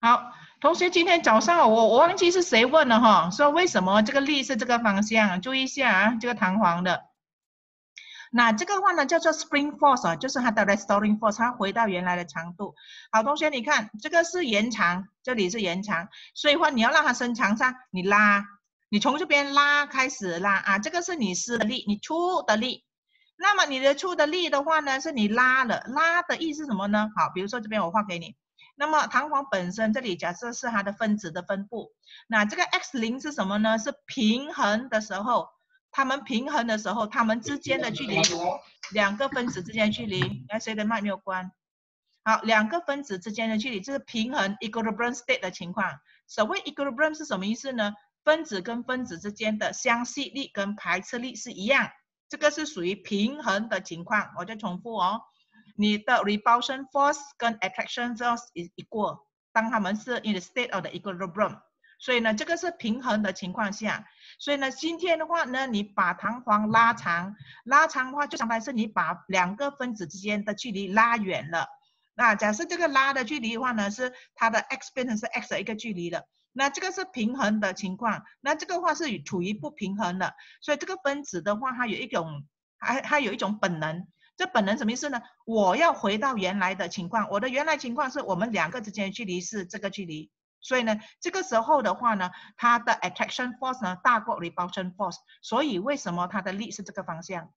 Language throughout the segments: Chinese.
好，同学，今天早上我我忘记是谁问了哈，说为什么这个力是这个方向？注意一下啊，这个弹簧的。那这个话呢叫做 spring force 啊，就是它的 restoring force，它回到原来的长度。好，同学你看这个是延长，这里是延长，所以话你要让它伸长上，你拉，你从这边拉开始拉啊，这个是你施的力，你出的力。那么你的出的力的话呢，是你拉了，拉的意思什么呢？好，比如说这边我画给你，那么弹簧本身这里假设是它的分子的分布，那这个 x 零是什么呢？是平衡的时候。它们平衡的时候，它们之间的距离，两个分子之间的距离，哎，谁的麦没有关？好，两个分子之间的距离，这是平衡 equilibrium state 的情况。所谓 equilibrium 是什么意思呢？分子跟分子之间的相吸力跟排斥力是一样，这个是属于平衡的情况。我再重复哦，你的 repulsion force 跟 attraction force is equal，当它们是 in the state of the equilibrium。所以呢，这个是平衡的情况下，所以呢，今天的话呢，你把弹簧拉长，拉长的话就相当于是你把两个分子之间的距离拉远了。那假设这个拉的距离的话呢，是它的 x 变成是 x 的一个距离了，那这个是平衡的情况。那这个话是处于不平衡的，所以这个分子的话，它有一种，还它有一种本能。这本能什么意思呢？我要回到原来的情况，我的原来情况是我们两个之间的距离是这个距离。所以呢，这个时候的话呢，它的 attraction force 呢大过 repulsion force，所以为什么它的力是这个方向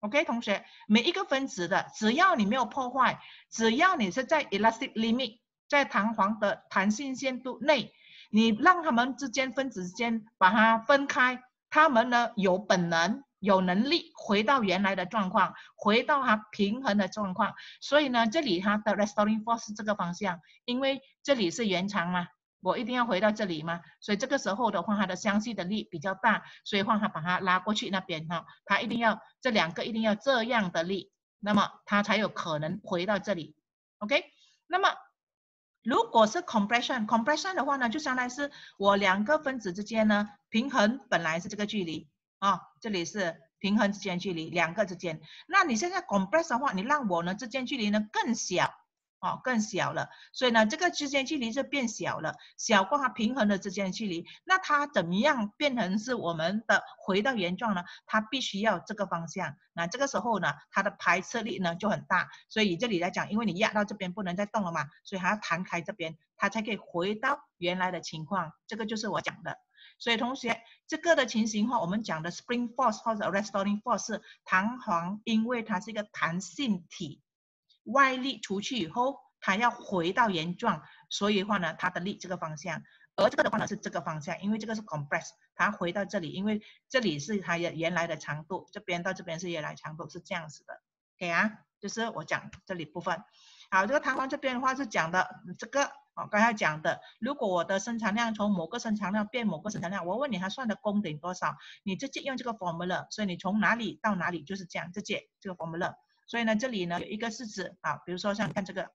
？OK，同学，每一个分子的，只要你没有破坏，只要你是在 elastic limit，在弹簧的弹性限度内，你让它们之间分子之间把它分开，它们呢有本能。有能力回到原来的状况，回到它平衡的状况。所以呢，这里它的 restoring force 这个方向，因为这里是延长嘛，我一定要回到这里嘛。所以这个时候的话，它的相吸的力比较大，所以话它把它拉过去那边哈，它一定要这两个一定要这样的力，那么它才有可能回到这里。OK，那么如果是 compression，compression 的话呢，就相当于是我两个分子之间呢平衡本来是这个距离。啊，这里是平衡之间距离，两个之间。那你现在 compress 的话，你让我呢之间距离呢更小，哦，更小了。所以呢，这个之间距离就变小了，小过它平衡的之间距离。那它怎么样变成是我们的回到原状呢？它必须要这个方向。那这个时候呢，它的排斥力呢就很大。所以这里来讲，因为你压到这边不能再动了嘛，所以还要弹开这边，它才可以回到原来的情况。这个就是我讲的。所以同学，这个的情形话，我们讲的 spring force 或者 restoring force 是弹簧，因为它是一个弹性体，外力出去以后，它要回到原状，所以的话呢，它的力这个方向，而这个的话呢是这个方向，因为这个是 compress，它回到这里，因为这里是它原原来的长度，这边到这边是原来长度，是这样子的，OK 啊，就是我讲这里部分。好，这个弹簧这边的话是讲的这个。哦，刚才讲的，如果我的生产量从某个生产量变某个生产量，我问你它算的功等于多少？你直接用这个 formula，所以你从哪里到哪里就是这样，直接这个 formula。所以呢，这里呢有一个式子啊，比如说像看这个，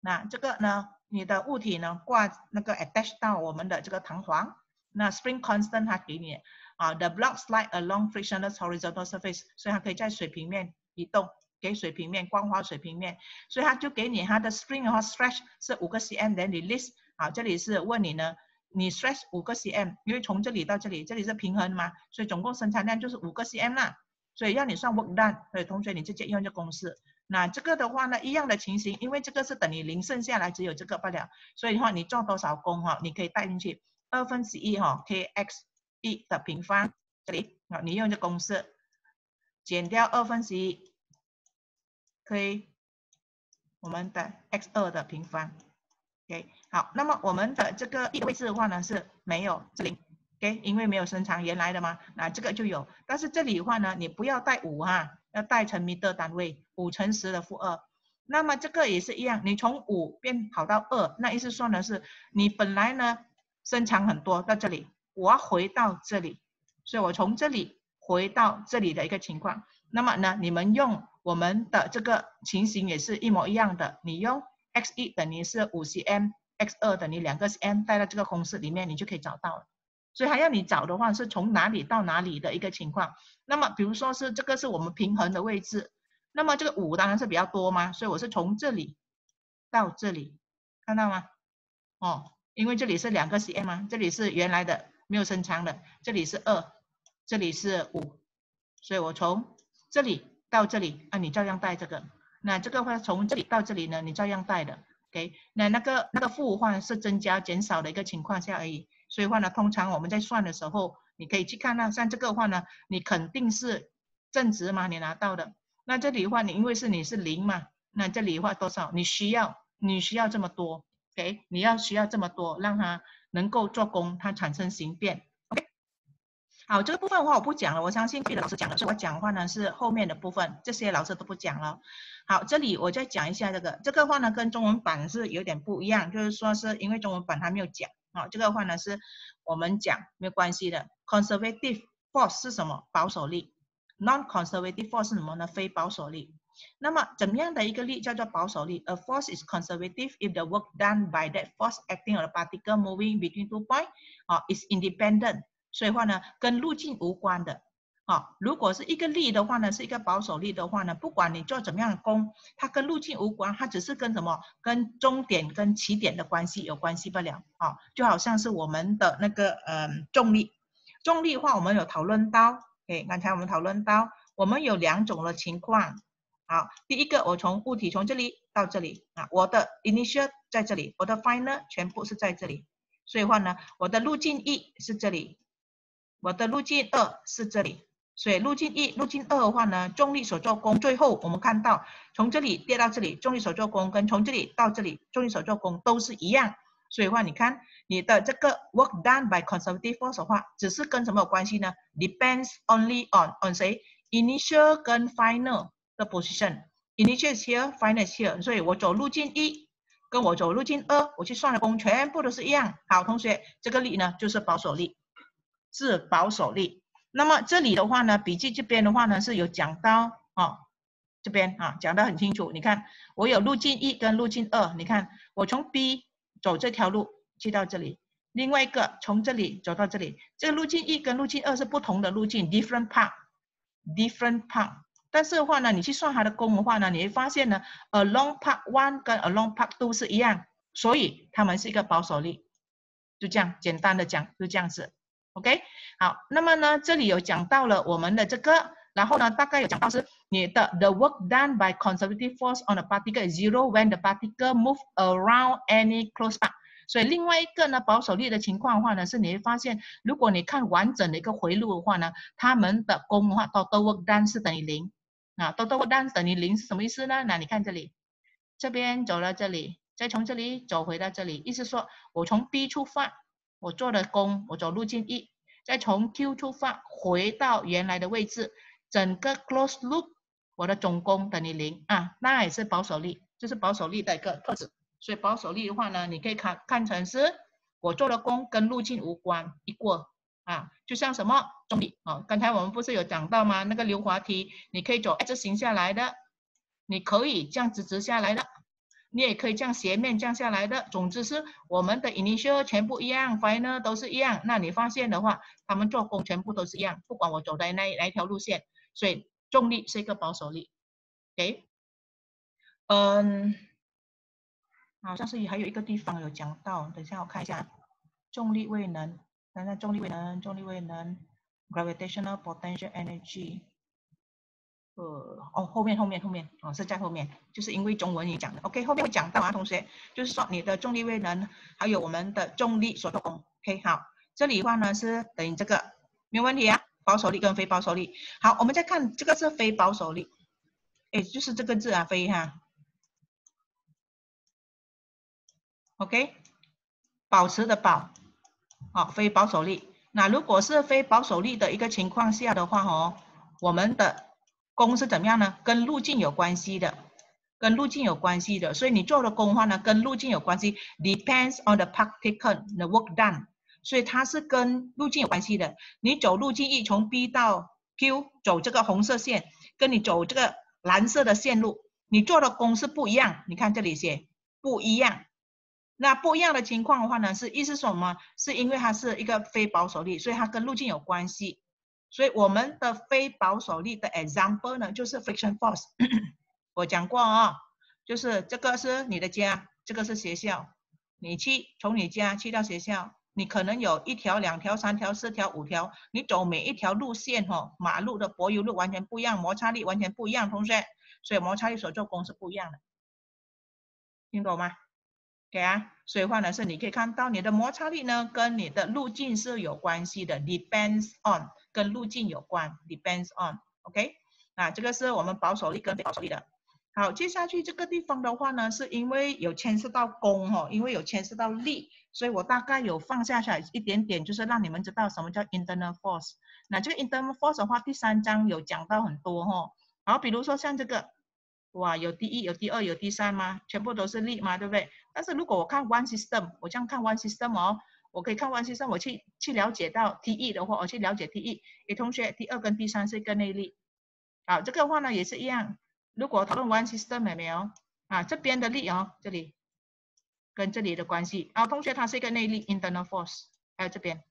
那这个呢，你的物体呢挂那个 attach 到我们的这个弹簧，那 spring constant 它给你啊，the block slide along frictionless horizontal surface，所以它可以在水平面移动。给水平面光滑水平面，所以它就给你它的 spring 的话 stretch 是五个 cm，then release 好，这里是问你呢，你 stretch 五个 cm，因为从这里到这里，这里是平衡嘛，所以总共生产量就是五个 cm 啦，所以要你算 work done，所以同学你直接用这公式。那这个的话呢，一样的情形，因为这个是等于零，剩下来只有这个不了，所以的话你做多少功哈，你可以带进去二分之一哈，kx 一的平方这里啊，你用这公式减掉二分之一。可以，我们的 x 二的平方，OK，好，那么我们的这个位置的话呢是没有这里，OK，因为没有伸长原来的嘛，那这个就有，但是这里的话呢，你不要带五哈，要带成米的单位，五乘十的负二，那么这个也是一样，你从五变跑到二，那意思说呢是，你本来呢伸长很多到这里，我要回到这里，所以我从这里回到这里的一个情况，那么呢，你们用。我们的这个情形也是一模一样的，你用 x 一等于是五 cm，x 二等于两个 cm，带到这个公式里面，你就可以找到了。所以还要你找的话，是从哪里到哪里的一个情况。那么，比如说是这个是我们平衡的位置，那么这个五当然是比较多嘛，所以我是从这里到这里，看到吗？哦，因为这里是两个 cm 嘛，这里是原来的没有伸长的，这里是二，这里是五，所以我从这里到这里啊，你照样带这个。那这个话从这里到这里呢，你照样带的。OK，那那个那个负话是增加减少的一个情况下而已。所以话呢，通常我们在算的时候，你可以去看那像这个话呢，你肯定是正值嘛，你拿到的。那这里的话，你因为是你是零嘛，那这里的话多少？你需要你需要这么多。OK，你要需要这么多，让它能够做功，它产生形变。OK，好，这个部分的话我不讲了，我相信毕老师讲的是我讲话呢是后面的部分，这些老师都不讲了。好，这里我再讲一下这个，这个话呢跟中文版是有点不一样，就是说是因为中文版它没有讲啊，这个话呢是我们讲没有关系的。Conservative force 是什么？保守力。Non-conservative force 是什么呢？非保守力。那么怎么样的一个力叫做保守力？A force is conservative if the work done by that force acting on a particle moving between two points 啊 is independent，所以话呢跟路径无关的。啊，如果是一个力的话呢，是一个保守力的话呢，不管你做怎么样的功，它跟路径无关，它只是跟什么？跟终点跟起点的关系有关系不了。啊，就好像是我们的那个嗯重力，重力的话我们有讨论到，诶，刚才我们讨论到，我们有两种的情况。好，第一个，我从物体从这里到这里啊，我的 initial 在这里，我的 final 全部是在这里，所以话呢，我的路径一是这里，我的路径二是这里，所以路径一、路径二的话呢，重力所做功，最后我们看到从这里跌到这里，重力所做功跟从这里到这里，重力所做功都是一样，所以话你看你的这个 work done by conservative force 的话，只是跟什么有关系呢？Depends only on on 谁？Initial 跟 final。的 position，initial here，final here，所以我走路径一，跟我走路径二，我去算的功全部都是一样。好，同学，这个力呢就是保守力，是保守力。那么这里的话呢，笔记这边的话呢是有讲到哦，这边啊讲得很清楚。你看，我有路径一跟路径二，你看我从 B 走这条路去到这里，另外一个从这里走到这里，这个路径一跟路径二是不同的路径，different path，different path。但是的话呢，你去算它的功的话呢，你会发现呢，along part one 跟 along part two 是一样，所以它们是一个保守力，就这样简单的讲，就这样子，OK，好，那么呢，这里有讲到了我们的这个，然后呢，大概有讲到是你的 the work done by conservative force on a particle is zero when the particle move around any closed path。所以另外一个呢，保守力的情况的话呢，是你会发现，如果你看完整的一个回路的话呢，它们的功的话，total work done 是等于零。啊，total work done 等于零是什么意思呢？那你看这里，这边走到这里，再从这里走回到这里，意思说我从 B 出发，我做的功，我走路径一，再从 Q 出发回到原来的位置，整个 close loop 我的总功等于零啊，那也是保守力，这是保守力的一个特质。所以保守力的话呢，你可以看看成是我做的功跟路径无关，一过。啊，就像什么重力啊，刚才我们不是有讲到吗？那个溜滑梯，你可以走 X 型下来的，你可以这样直直下来的，你也可以这样斜面降下来的。总之是我们的 initial 全部一样，final 都是一样。那你发现的话，他们做功全部都是一样，不管我走的哪哪一条路线。所以重力是一个保守力。OK，嗯，好像是还有一个地方有讲到，等一下我看一下，重力位能。看看重力位能，重力位能，gravitational potential energy，呃，哦，后面后面后面，哦，是在后面，就是因为中文也讲的，OK，后面会讲到啊，同学，就是说你的重力位能，还有我们的重力所作功，OK，好，这里的话呢是等于这个，没问题啊，保守力跟非保守力，好，我们再看这个是非保守力，哎，就是这个字啊，非哈，OK，保持的保。好，非保守力。那如果是非保守力的一个情况下的话，哦，我们的功是怎么样呢？跟路径有关系的，跟路径有关系的。所以你做的功的话呢，跟路径有关系，depends on the particle the work done。所以它是跟路径有关系的。你走路径一，从 B 到 Q 走这个红色线，跟你走这个蓝色的线路，你做的功是不一样。你看这里写不一样。那不一样的情况的话呢，是意思什么？是因为它是一个非保守力，所以它跟路径有关系。所以我们的非保守力的 example 呢，就是 friction force。我讲过啊就是这个是你的家，这个是学校，你去从你家去到学校，你可能有一条、两条、三条、四条、五条，你走每一条路线哈，马路的柏油路完全不一样，摩擦力完全不一样，同学，所以摩擦力所做功是不一样的，听懂吗？对啊，所以话呢是你可以看到你的摩擦力呢跟你的路径是有关系的，depends on 跟路径有关，depends on，OK，啊，这个是我们保守力跟非保守力的。好，接下去这个地方的话呢，是因为有牵涉到功哈，因为有牵涉到力，所以我大概有放下下一点点，就是让你们知道什么叫 internal force。那这个 internal force 的话，第三章有讲到很多哈，好，比如说像这个。哇，有第一，有第二，有第三吗？全部都是力吗？对不对？但是如果我看 one system，我这样看 one system 哦，我可以看 one system，我去去了解到 T E 的话，我去了解 T E。诶，同学，第二跟第三是一个内力。好，这个话呢也是一样。如果讨论 one system 没有？啊，这边的力哦，这里跟这里的关系。啊，同学，它是一个内力 internal force，还有这边，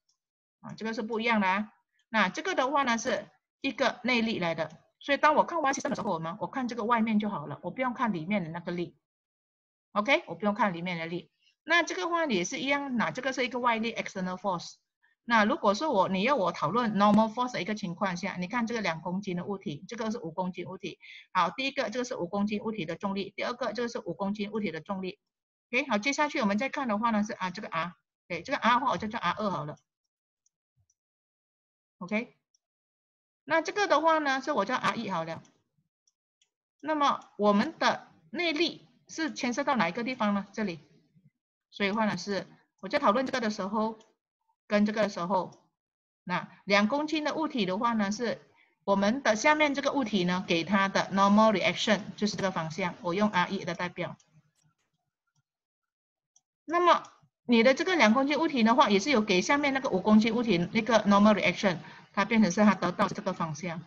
啊，这个是不一样的啊。那这个的话呢是一个内力来的。所以当我看 Y 线的时候，我们我看这个外面就好了，我不用看里面的那个力，OK，我不用看里面的力。那这个话也是一样，那这个是一个外力 external force。那如果说我你要我讨论 normal force 的一个情况下，你看这个两公斤的物体，这个是五公斤物体。好，第一个这个是五公斤物体的重力，第二个这个是五公斤物体的重力。OK，好，接下去我们再看的话呢是啊这个 R，对，这个 R 的话我就叫 R 二好了。OK。那这个的话呢，是我叫 R 一好了。那么我们的内力是牵涉到哪一个地方呢？这里。所以话呢是我在讨论这个的时候，跟这个的时候，那两公斤的物体的话呢，是我们的下面这个物体呢给它的 normal reaction 就是这个方向，我用 R e 的代表。那么你的这个两公斤物体的话，也是有给下面那个五公斤物体那个 normal reaction。它变成是它得到这个方向，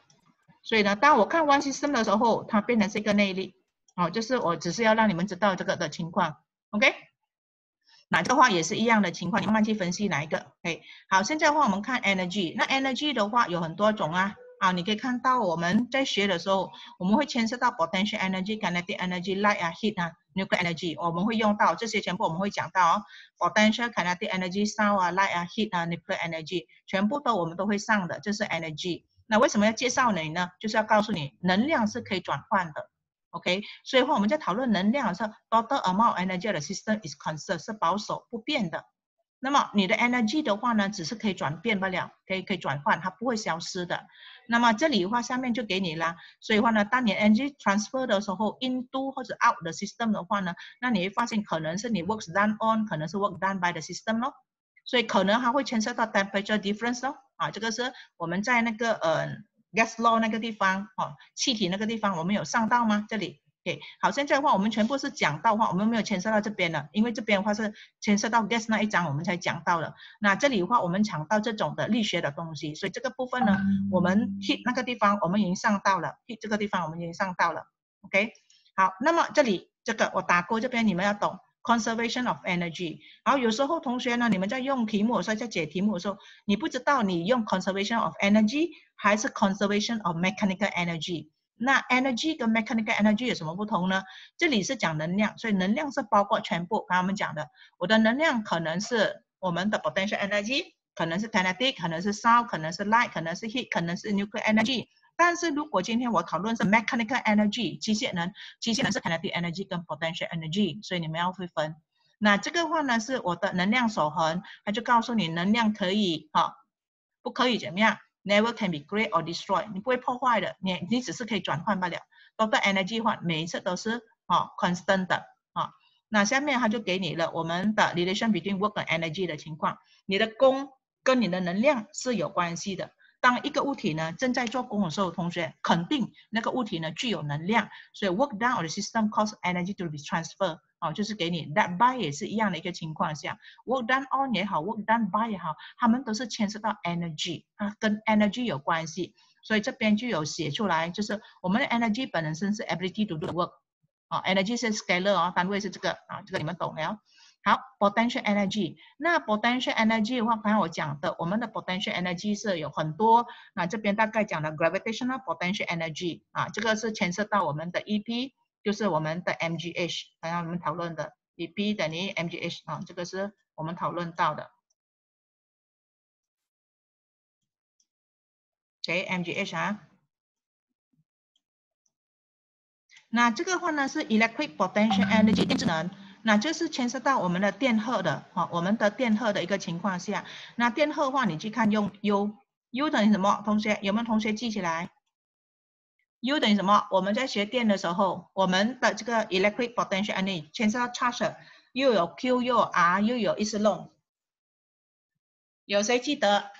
所以呢，当我看 one system 的时候，它变成是一个内力，哦，就是我只是要让你们知道这个的情况，OK？那这个话也是一样的情况，你慢慢去分析哪一个，OK？好，现在的话我们看 energy，那 energy 的话有很多种啊，啊，你可以看到我们在学的时候，我们会牵涉到 potential energy、kinetic energy、light 啊、heat 啊。nuclear energy 我们会用到这些全部我们会讲到哦，potential kinetic energy、sound 啊、light 啊、heat 啊、nuclear energy 全部都我们都会上的，这是 energy。那为什么要介绍你呢？就是要告诉你能量是可以转换的，OK？所以话我们在讨论能量的时候，total amount energy 的 system is constant 是保守不变的。那么你的 energy 的话呢，只是可以转变不了，可以可以转换，它不会消失的。那么这里的话，下面就给你啦。所以话呢，当你 energy transfer 的时候，into 或者 out 的 system 的话呢，那你会发现可能是你 works done on，可能是 work done by the system 咯。所以可能还会牵涉到 temperature difference 咯。啊，这个是我们在那个呃 gas law 那个地方，哦，气体那个地方，我们有上到吗？这里？OK，好，现在的话我们全部是讲到话，我们没有牵涉到这边了，因为这边的话是牵涉到 gas 那一章我们才讲到了。那这里的话我们讲到这种的力学的东西，所以这个部分呢，我们 heat 那个地方我们已经上到了，heat 这个地方我们已经上到了。OK，好，那么这里这个我打勾这边你们要懂 conservation of energy。然后有时候同学呢，你们在用题目的时候，在解题目的时候，你不知道你用 conservation of energy 还是 conservation of mechanical energy。那 energy 跟 mechanical energy 有什么不同呢？这里是讲能量，所以能量是包括全部。刚刚我们讲的，我的能量可能是我们的 potential energy，可能是 kinetic，可能是 sound，可能是 light，可能是 heat，可能是 nuclear energy。但是如果今天我讨论是 mechanical energy，机械能，机械能是 kinetic energy 跟 potential energy，所以你们要会分。那这个话呢是我的能量守恒，它就告诉你能量可以哈，不可以怎么样？Never can be create or destroy，你不会破坏的，你你只是可以转换不了。Total energy 话，每一次都是啊 constant 的啊。那下面它就给你了我们的 relation between work and energy 的情况，你的功跟你的能量是有关系的。当一个物体呢正在做功的时候，同学肯定那个物体呢具有能量，所以 work down on the system cause energy to be transferred。哦，就是给你 that by 也是一样的一个情况下，work done on 也好，work done by 也好，他们都是牵涉到 energy 啊，跟 energy 有关系，所以这边就有写出来，就是我们的 energy 本身是 ability to do work，啊，energy 是 scalar 啊，单位是这个啊，这个你们懂了。好，potential energy，那 potential energy 的话，刚才我讲的，我们的 potential energy 是有很多，那这边大概讲了 gravitational potential energy 啊，这个是牵涉到我们的 EP。就是我们的 mgh，刚刚我们讨论的，EP 等于 mgh 啊，这个是我们讨论到的。给 mgh 啊，那这个话呢是 electric potential energy 电子能，那就是牵涉到我们的电荷的哈，我们的电荷的一个情况下，那电荷的话你去看用 U，U 等于什么？同学有没有同学记起来？U 等于什么？我们在学电的时候，我们的这个 electric potential energy 牵涉到 charge，又有 Q 又有 R 又有 epsilon，有谁记得？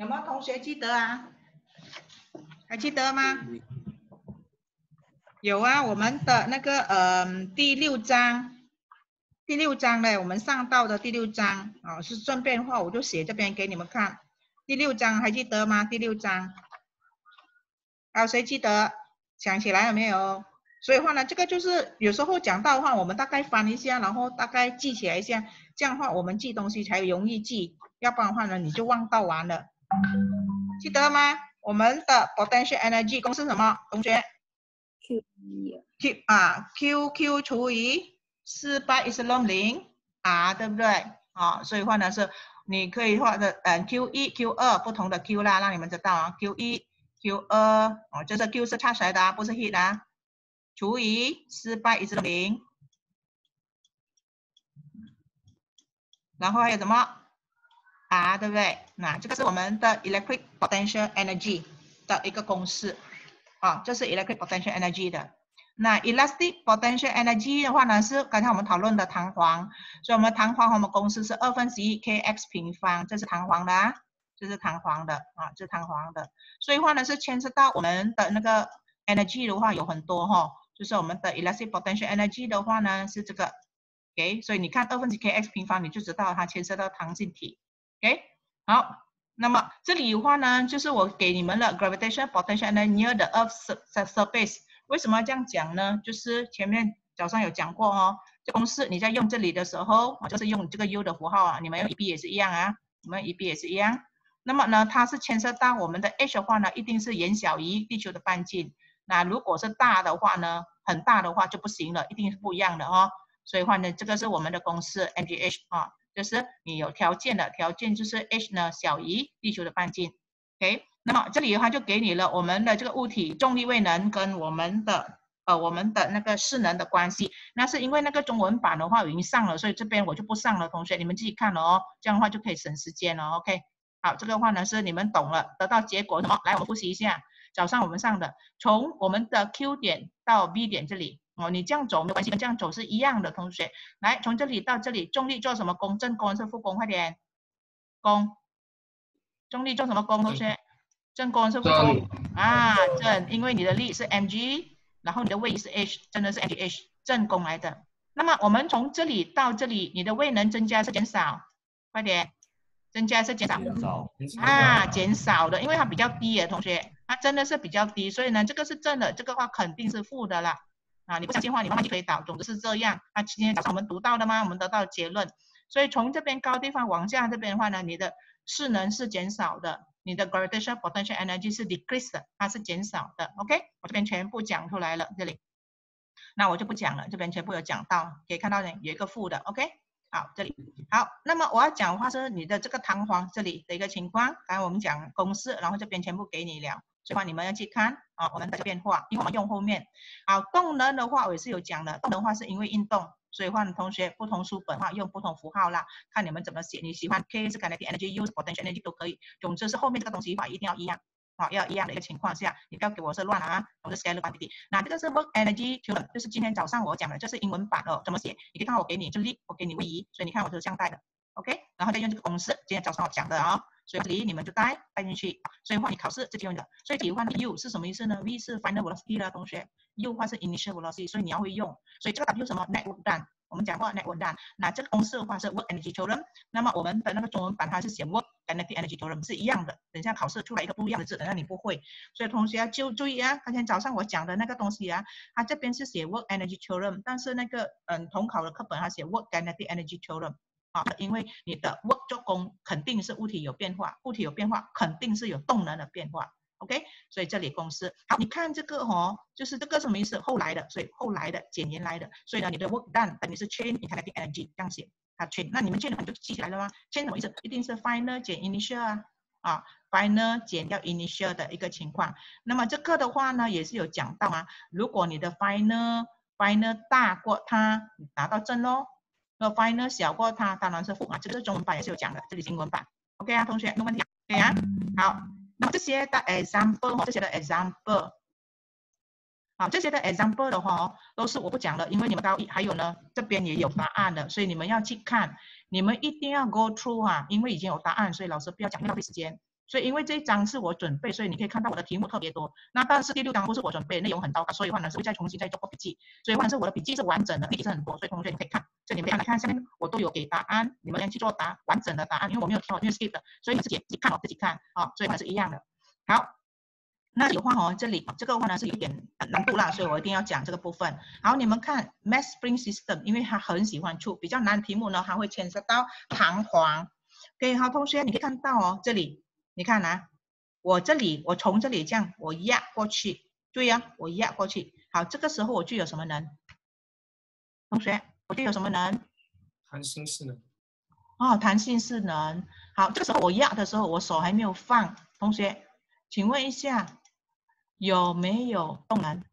有没有同学记得啊？还记得吗？有啊，我们的那个呃第六章，第六章呢，我们上到的第六章啊，是顺便话我就写这边给你们看。第六章还记得吗？第六章，还有谁记得？想起来了没有？所以话呢，这个就是有时候讲到的话，我们大概翻一下，然后大概记起来一下，这样的话我们记东西才容易记，要不然的话呢，你就忘到完了。记得了吗？我们的 potential energy 公式什么？同学？Q 一 Q 啊，Q Q 除以四八 epsilon 零 R 对不对？啊，所以话呢是你可以画的，嗯，Q 一 Q 二不同的 Q 啦，让你们知道啊，Q 一 Q 二哦，就是 Q 是差出来的啊，不是 heat 啊，除以四八 epsilon 零，然后还有什么？R 对不对？那这个是我们的 electric potential energy 的一个公式啊，这是 electric potential energy 的。那 elastic potential energy 的话呢，是刚才我们讨论的弹簧，所以我们弹簧我们公式是二分之一 kx 平方，这是弹簧的啊，这是弹簧的啊，这是弹簧的。所以话呢是牵涉到我们的那个 energy 的话有很多哈，就是我们的 elastic potential energy 的话呢是这个，OK，所以你看二分之 kx 平方你就知道它牵涉到弹性体。OK，好，那么这里的话呢，就是我给你们的 gravitational potential near the Earth's surface。为什么要这样讲呢？就是前面早上有讲过哦，这公式你在用这里的时候，就是用这个 U 的符号啊，你们用 EB 也是一样啊，你们 EB 也是一样。那么呢，它是牵涉到我们的 H 的话呢，一定是远小于地球的半径。那如果是大的话呢，很大的话就不行了，一定是不一样的哦。所以话呢，这个是我们的公式 mgh 啊。就是你有条件的条件，就是 h 呢小于地球的半径，OK，那么这里的话就给你了我们的这个物体重力位能跟我们的呃我们的那个势能的关系。那是因为那个中文版的话已经上了，所以这边我就不上了，同学你们自己看了哦，这样的话就可以省时间了，OK。好，这个话呢是你们懂了，得到结果什么？来，我们复习一下，早上我们上的，从我们的 Q 点到 V 点这里。哦，你这样走没关系，跟这样走是一样的。同学，来从这里到这里，重力做什么功？正功还是负功？快点，功。重力做什么功？同学，正功还是负功？啊，正，因为你的力是 mg，然后你的位是 h，真的是 mgh，正功来的。那么我们从这里到这里，你的位能增加是减少？快点，增加是减少？减少。啊，减少的，因为它比较低啊，同学，它真的是比较低，所以呢，这个是正的，这个话肯定是负的了。啊，你不相信的话，你慢慢就可以导。总之是这样。那今天早上我们读到的吗？我们得到结论。所以从这边高地方往下这边的话呢，你的势能是减少的，你的 gravitational potential energy 是 decreased，它是减少的。OK，我这边全部讲出来了。这里，那我就不讲了。这边全部有讲到，可以看到呢有一个负的。OK，好，这里好。那么我要讲的话是你的这个弹簧这里的一个情况。刚才我们讲公式，然后这边全部给你了。所以话你们要去看啊，我们的变化，因为我们用后面。好，动能的话我也是有讲的，动能的话是因为运动，所以换同学不同书本话用不同符号啦，看你们怎么写。你喜欢 K 是 kinetic energy，U 是 potential energy 都可以。总之是后面这个东西话一定要一样，啊，要一样的一个情况下，你不要给我是乱了啊，我是 scalar quantity。那这个是 work energy t o 就是今天早上我讲的，这是英文版哦，怎么写？你可以看我给你就力，我给你位移，所以你看我是这样带的，OK，然后再用这个公式，今天早上我讲的啊。所以这里你们就带带进去，所以话你考试就用的。所以这里话呢，U 是什么意思呢？V 是 final velocity 啦，同学，U 话是 initial velocity，所以你要会用。所以这个 W 什么？net work done，我们讲过 net work done。那这个公式的话是 work energy theorem。那么我们的那个中文版它是写 work kinetic energy theorem 是一样的。等一下考试出来一个不一样的字，等下你不会。所以同学就注意啊，今天早上我讲的那个东西啊，它这边是写 work energy theorem，但是那个嗯统考的课本它写 work kinetic energy theorem。啊，因为你的 work 做工肯定是物体有变化，物体有变化肯定是有动能的变化，OK？所以这里公式好，你看这个哦，就是这个什么意思？后来的，所以后来的减原来的，所以呢，你的 work done 等于是 change in kinetic energy 这样写，它 change，那你们 change 就记起来了吗？change 什么意思？一定是 final 减 initial 啊，啊，final 减掉 initial 的一个情况。那么这个的话呢，也是有讲到啊，如果你的 final final 大过它，你拿到正喽。那 final 小过它，当然是负啊。这个是中文版也是有讲的，这里英文版。OK 啊，同学，没问题。对啊，好。那么这些的 example，这些的 example，好，这些的 example 的话哦，都是我不讲的，因为你们高一还有呢，这边也有答案的，所以你们要去看，你们一定要 go through 哈，因为已经有答案，所以老师不要讲，浪费时间。所以因为这一章是我准备，所以你可以看到我的题目特别多。那但是第六章不是我准备，内容很糟糕，所以话呢是会再重新再做过笔记。所以话是我的笔记是完整的，笔记是很多，所以同学你可以看，这里面来看下面我都有给答案，你们先去做答完整的答案，因为我没有挑，没有 skip 的，所以你自己自己看哦，自己看啊，所以还是一样的。好，那有话哦，这里这个话呢是有点难度啦，所以我一定要讲这个部分。好，你们看 mass spring system，因为他很喜欢出比较难题目呢，它会牵涉到弹簧。OK，好，同学你可以看到哦，这里你看啊。我这里，我从这里这样，我压过去，对呀，我压过去。好，这个时候我就有什么能？同学，我具有什么能？弹性势能。哦，弹性势能。好，这个时候我压的时候，我手还没有放。同学，请问一下，有没有动能？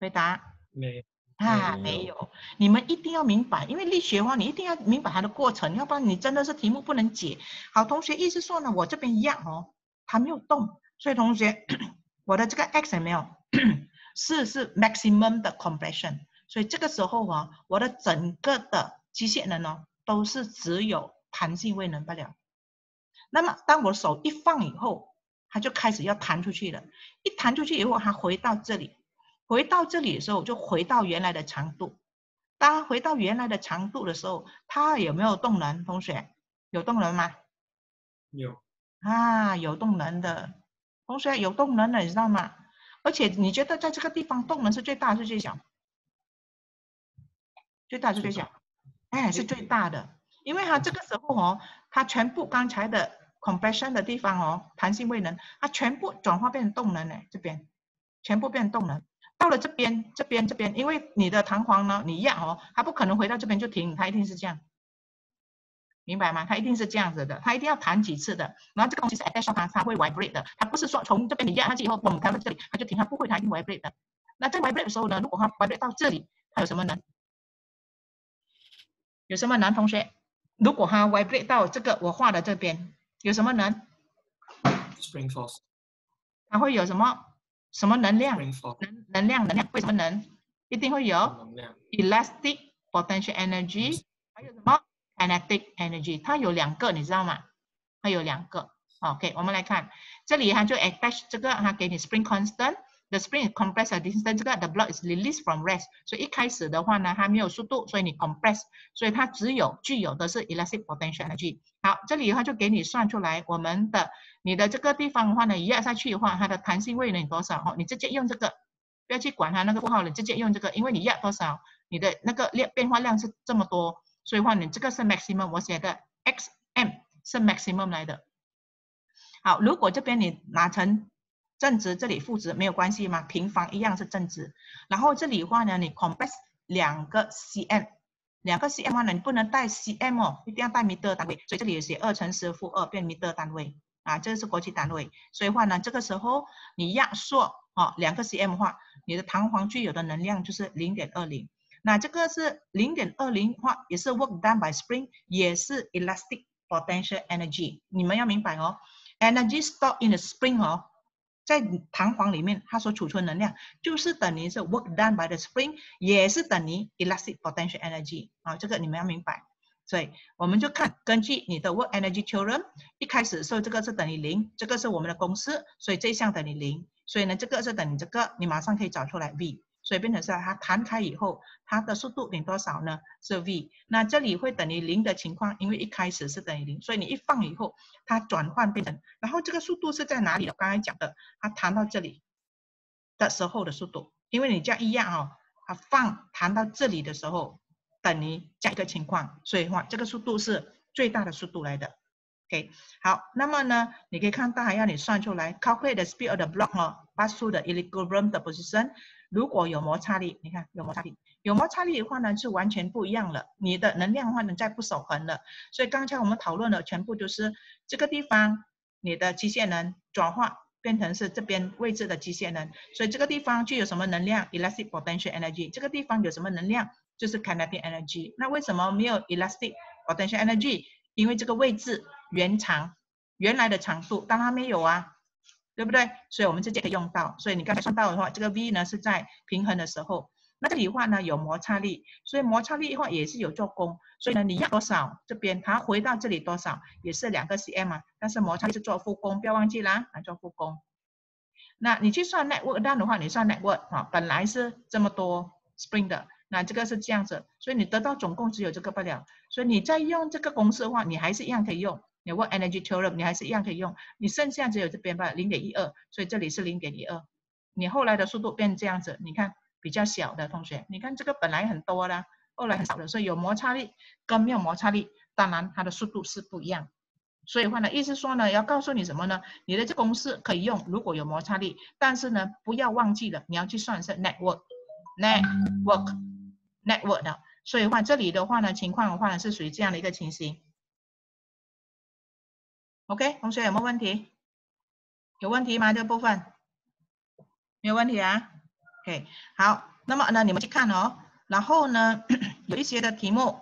回答。没。啊，没有，你们一定要明白，因为力学的话，你一定要明白它的过程，要不然你真的是题目不能解。好，同学意思说呢，我这边一样哦，它没有动，所以同学，我的这个 x 没有？是是 maximum 的 compression，所以这个时候啊，我的整个的机械能呢，都是只有弹性位能不了。那么当我手一放以后，它就开始要弹出去了，一弹出去以后，它回到这里。回到这里的时候，就回到原来的长度。当回到原来的长度的时候，它有没有动能？同学，有动能吗？有啊，有动能的。同学有动能的，你知道吗？而且你觉得在这个地方动能是最大是最小？最大是最小？哎，是最大的，因为它这个时候哦，它全部刚才的 compression 的地方哦，弹性位能，它全部转化变成动能呢，这边全部变动能。到了这边，这边，这边，因为你的弹簧呢，你压哦，它不可能回到这边就停，它一定是这样，明白吗？它一定是这样子的，它一定要弹几次的。然后这个东西是 attach 它，它会 vibrate 的，它不是说从这边你压下去以后，嘣，弹到这里它就停，它不会，它一定 vibrate 的。那在 vibrate 的时候呢，如果它 vibrate 到这里，它有什么能？有什么能？同学，如果它 vibrate 到这个我画的这边，有什么能？Spring force。它会有什么？什么能量？能能量能量为什么能？一定会有 elastic potential energy，还有什么 kinetic energy？它有两个，你知道吗？它有两个。OK，我们来看，这里它就 attach 这个，它给你 spring constant。The spring is compressed at distance，这个 the block is released from rest。所以一开始的话呢，它没有速度，所以你 compress，所以它只有具有的是 elastic potential energy。好，这里的话就给你算出来，我们的你的这个地方的话呢，一压下去的话，它的弹性位能多少？哦，你直接用这个，不要去管它那个符号了，直接用这个，因为你压多少，你的那个量变化量是这么多，所以话你这个是 maximum，我写的 x m 是 maximum 来的。好，如果这边你拿成正值这里负值没有关系吗？平方一样是正值。然后这里的话呢，你 compress 两个 cm，两个 cm 呢，你不能带 cm 哦，一定要带米的单位。所以这里写二乘十负二变米的单位啊，这个是国际单位。所以话呢，这个时候你压缩哦，两个 cm 的话，你的弹簧具有的能量就是零点二零。那这个是零点二零话，也是 work done by spring，也是 elastic potential energy。你们要明白哦，energy stored in the spring 哦。在弹簧里面，它所储存能量就是等于是 work done by the spring，也是等于 elastic potential energy 啊，这个你们要明白。所以我们就看根据你的 work energy theorem，一开始时候这个是等于零，这个是我们的公式，所以这一项等于零，所以呢这个是等于这个，你马上可以找出来 v。所以变成是它弹开以后，它的速度等于多少呢？是 v。那这里会等于零的情况，因为一开始是等于零，所以你一放以后，它转换变成，然后这个速度是在哪里？我刚才讲的，它弹到这里的时候的速度，因为你这样一样哦，它放弹到这里的时候，等于这样一个情况，所以话这个速度是最大的速度来的。OK，好，那么呢，你可以看到还要你算出来，calculate the speed of the block 哦，pass through the equilibrium 的 position。如果有摩擦力，你看有摩擦力，有摩擦力的话呢，是完全不一样了。你的能量的话呢，在不守恒了。所以刚才我们讨论的全部就是这个地方，你的机械能转化变成是这边位置的机械能。所以这个地方具有什么能量？elastic potential energy。这个地方有什么能量？就是 kinetic energy。那为什么没有 elastic potential energy？因为这个位置原长原来的长度，当然没有啊。对不对？所以我们直接可以用到。所以你刚才算到的话，这个 V 呢是在平衡的时候。那这里话呢有摩擦力，所以摩擦力的话也是有做功。所以呢你要多少，这边它回到这里多少也是两个 cm 啊。但是摩擦力是做负功，不要忘记啦，来做负功。那你去算 network 动的话，你算 network 啊，本来是这么多 spring 的，那这个是这样子，所以你得到总共只有这个不了。所以你再用这个公式的话，你还是一样可以用。你问 energy term，你还是一样可以用，你剩下只有这边吧，零点一二，所以这里是零点一二。你后来的速度变这样子，你看比较小的同学，你看这个本来很多啦，后来很少的，所以有摩擦力跟没有摩擦力，当然它的速度是不一样。所以话呢，意思说呢，要告诉你什么呢？你的这公式可以用，如果有摩擦力，但是呢，不要忘记了，你要去算是 network，network，network 的。所以话这里的话呢，情况的话呢，是属于这样的一个情形。OK，同学有没有问题？有问题吗？这个部分没有问题啊。OK，好，那么呢，你们去看哦。然后呢，有一些的题目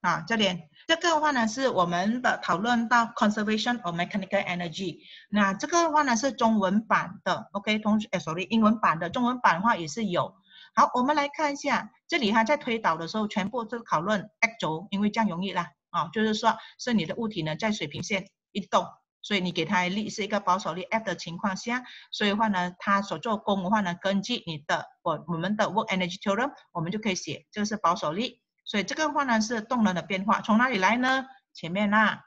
啊，这里这个的话呢，是我们的讨论到 conservation of mechanical energy。那这个的话呢是中文版的。OK，同学，哎，sorry，英文版的，中文版的话也是有。好，我们来看一下，这里哈在推导的时候，全部都讨论 x 轴，因为这样容易啦。啊，就是说是你的物体呢在水平线。一动，所以你给它力是一个保守力 F 的情况下，所以话呢，它所做功的话呢，根据你的我我们的 work energy theorem，我们就可以写这个是保守力，所以这个话呢是动能的变化，从哪里来呢？前面那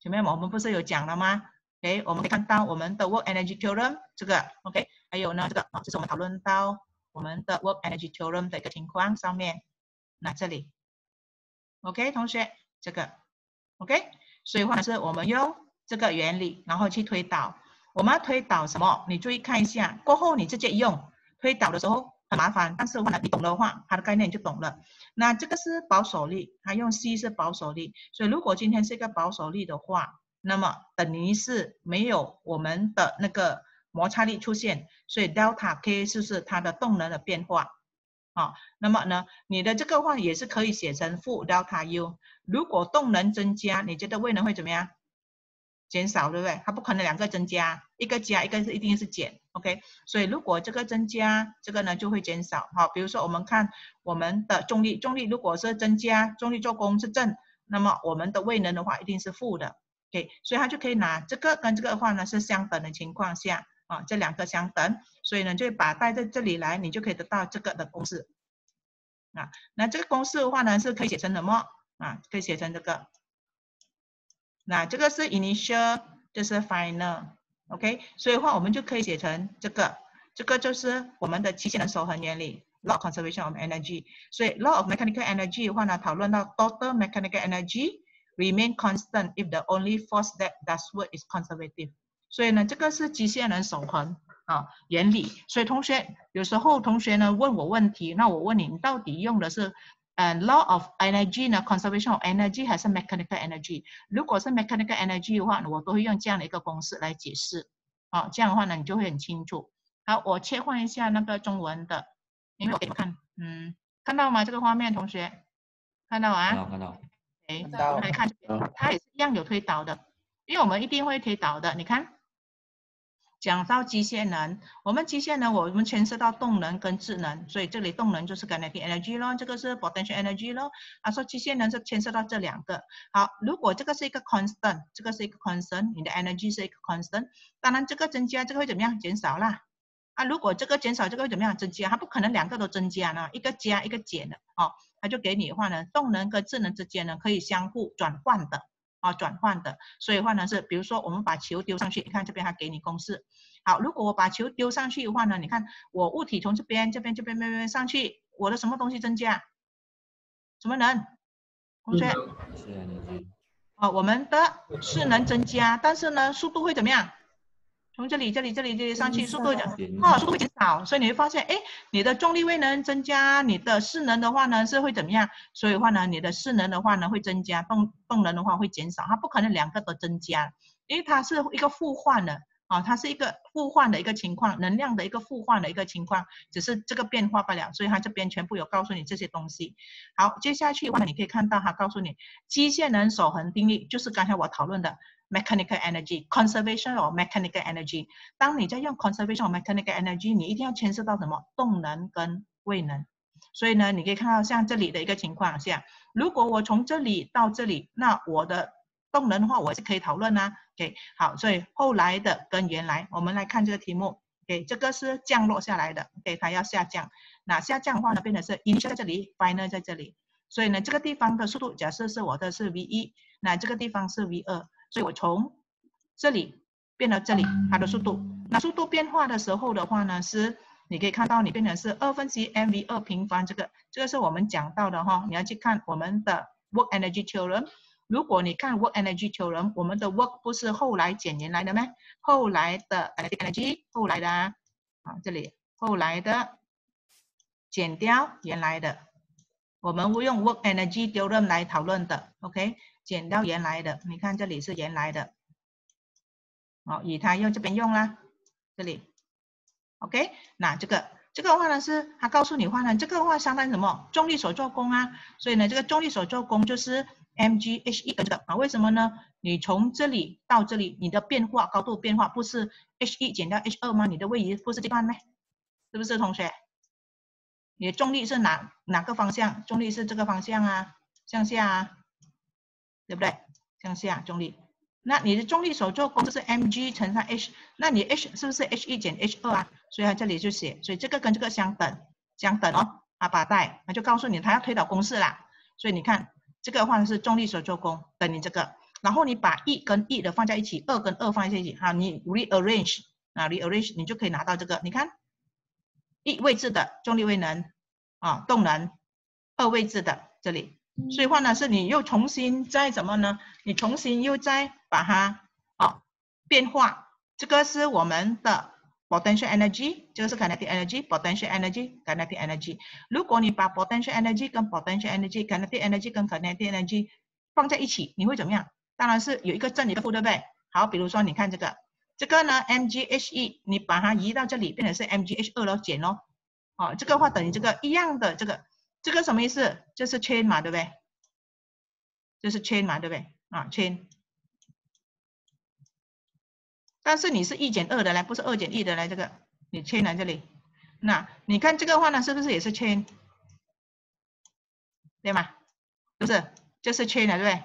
前面我们不是有讲了吗？哎，我们可以看到我们的 work energy theorem 这个 OK，还有呢这个啊，这是我们讨论到我们的 work energy theorem 的一个情况上面，那这里 OK，同学这个 OK。所以话是我们用这个原理，然后去推导。我们要推导什么？你注意看一下，过后你直接用推导的时候很麻烦，但是话，你懂的话，它的概念就懂了。那这个是保守力，它用 C 是保守力。所以如果今天是一个保守力的话，那么等于是没有我们的那个摩擦力出现，所以 delta K 就是它的动能的变化。好，那么呢，你的这个话也是可以写成负 delta U。如果动能增加，你觉得位能会怎么样？减少，对不对？它不可能两个增加，一个加，一个是一定是减，OK？所以如果这个增加，这个呢就会减少。好，比如说我们看我们的重力，重力如果是增加，重力做功是正，那么我们的位能的话一定是负的，OK？所以它就可以拿这个跟这个的话呢是相等的情况下。啊，这两个相等，所以呢，就把带在这里来，你就可以得到这个的公式。啊，那这个公式的话呢，是可以写成什么？啊，可以写成这个。那这个是 initial，这是 final，OK？所以的话我们就可以写成这个，这个就是我们的机械能守恒原理，law conservation of energy。所以 law of mechanical energy 的话呢，讨论到 total mechanical energy remain constant if the only force that does work is conservative。所以呢，这个是机械能守恒啊原理。所以同学有时候同学呢问我问题，那我问你，你到底用的是呃 law of energy 呢，conservation of energy 还是 mechanical energy？如果是 mechanical energy 的话，我都会用这样的一个公式来解释。啊，这样的话呢，你就会很清楚。好，我切换一下那个中文的，因为我给你们看，嗯，看到吗？这个画面，同学看到啊？看到看到。哎，我们来看，它也是一样有推导的，因为我们一定会推导的，你看。讲到机械能，我们机械能我们牵涉到动能跟智能，所以这里动能就是 kinetic energy 咯，这个是 potential energy 咯。啊，说机械能是牵涉到这两个。好，如果这个是一个 constant，这个是一个 constant，你的 energy 是一个 constant，当然这个增加，这个会怎么样？减少啦。啊，如果这个减少，这个会怎么样？增加，它不可能两个都增加呢，一个加一个减的。哦，它就给你的话呢，动能跟智能之间呢可以相互转换的。啊，转换的，所以话呢是，比如说我们把球丢上去，你看这边它给你公式。好，如果我把球丢上去的话呢，你看我物体从这边、这边、这边、这边上去，我的什么东西增加？什么能？同学，是啊，我们的势能增加，但是呢，速度会怎么样？从这里、这里、这里、这里上去，速度减啊，速度会减少，所以你会发现，哎，你的重力位能增加，你的势能的话呢是会怎么样？所以的话呢，你的势能的话呢会增加，动动能的话会减少，它不可能两个都增加，因为它是一个互换的啊，它是一个互换的一个情况，能量的一个互换的一个情况，只是这个变化不了，所以它这边全部有告诉你这些东西。好，接下去的话，你可以看到它告诉你机械能守恒定律，就是刚才我讨论的。Mechanical energy conservation or mechanical energy。当你在用 conservation or mechanical energy，你一定要牵涉到什么动能跟位能。所以呢，你可以看到像这里的一个情况下，如果我从这里到这里，那我的动能的话，我是可以讨论啊。OK，好，所以后来的跟原来，我们来看这个题目。OK，这个是降落下来的，OK，它要下降。那下降的话呢，变成是 initial 在这里，final 在这里。所以呢，这个地方的速度假设是我的是 v 一，那这个地方是 v 二。所以我从这里变到这里，它的速度，那速度变化的时候的话呢，是你可以看到你变成是二分之一 mv 二平方，这个这个是我们讲到的哈，你要去看我们的 work energy theorem。如果你看 work energy theorem，我们的 work 不是后来减原来的吗？后来的 energy，后来的啊，这里后来的减掉原来的，我们会用 work energy theorem 来讨论的，OK。减掉原来的，你看这里是原来的，好，以它用这边用啦，这里，OK，那这个这个话呢是它告诉你话呢，这个话相当于什么？重力所做功啊，所以呢这个重力所做功就是 mgh 这个啊，为什么呢？你从这里到这里，你的变化高度变化不是 h 一减掉 h 二吗？你的位移不是这段吗？是不是同学？你的重力是哪哪个方向？重力是这个方向啊，向下啊。对不对？向下重力，那你的重力所做功就是 mg 乘上 h，那你 h 是不是 h 一减 h 二啊？所以它这里就写，所以这个跟这个相等，相等哦。啊，把带，那就告诉你它要推导公式啦。所以你看这个话是重力所做功等于这个，然后你把 e 跟 e 的放在一起，二跟二放在一起，好，你 rearrange 啊 rearrange，你就可以拿到这个。你看，e 位置的重力位能啊动能，二位置的这里。所以话呢，是你又重新再怎么呢？你重新又再把它啊变化。这个是我们的 potential energy，这个是 kinetic energy，potential energy，kinetic energy。如果你把 potential energy 跟 potential energy，kinetic energy 跟 kinetic energy 放在一起，你会怎么样？当然是有一个正一个负，对不对？好，比如说你看这个，这个呢 mghe，你把它移到这里，变成是 mgh 二咯，减咯。好，这个话等于这个一样的这个。这个什么意思？就是 chain 嘛，对不对？就是 chain 嘛，对不对？啊，chain。但是你是一减二的来，不是二减一的来，这个你 chain 在这里。那你看这个话呢，是不是也是 chain？对吗？不是，就是 chain 了，对不对？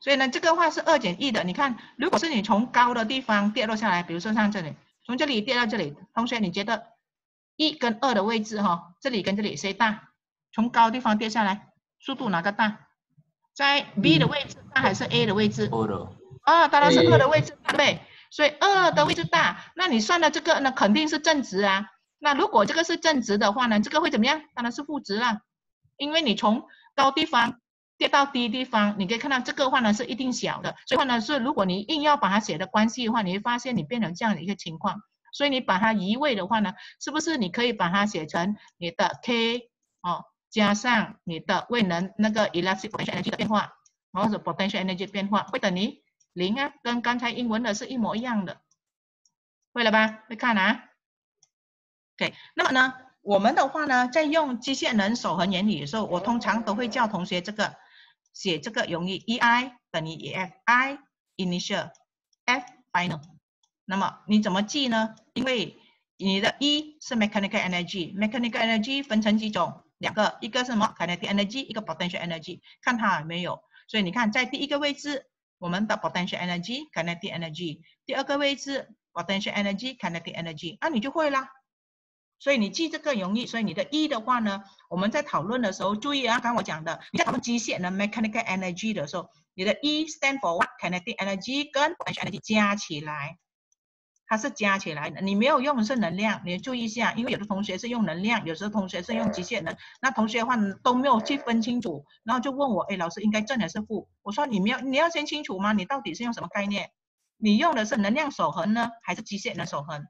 所以呢，这个话是二减一的。你看，如果是你从高的地方跌落下来，比如说像这里，从这里跌到这里，同学你觉得一跟二的位置哈，这里跟这里谁大？从高地方跌下来，速度哪个大？在 B 的位置大还是 A 的位置？二当然是二的位置大，对。所以二的位置大，那你算的这个呢，肯定是正值啊。那如果这个是正值的话呢，这个会怎么样？当然是负值了，因为你从高地方跌到低地方，你可以看到这个话呢是一定小的。所以话呢是，如果你硬要把它写的关系的话，你会发现你变成这样的一个情况。所以你把它移位的话呢，是不是你可以把它写成你的 K 哦？加上你的位能那个 elastic potential energy 的变化，或者 potential energy 变化会等于零啊，跟刚才英文的是一模一样的，会了吧？会看啊？OK，那么呢，我们的话呢，在用机械能守恒原理的时候，我通常都会叫同学这个写这个容易，EI 等于 EF，I initial，F final。那么你怎么记呢？因为你的 E 是 mechanical energy，mechanical energy 分成几种？两个，一个是什么？kinetic energy，一个 potential energy，看它有没有。所以你看，在第一个位置，我们的 potential energy，kinetic energy；第二个位置，potential energy，kinetic energy，那你就会啦。所以你记这个容易。所以你的 E 的话呢，我们在讨论的时候注意啊，刚我讲的，你在讨论机械的 mechanical energy 的时候，你的 E stand for what？kinetic energy 跟 potential energy 加起来，它是加起来的，你没有用的是能量，你注意一下，因为有的同学是用能量，有时候同学是用机械能，那同学的话都没有去分清楚，然后就问我，哎，老师应该正还是负？我说你没有，你要先清楚吗？你到底是用什么概念？你用的是能量守恒呢，还是机械能守恒？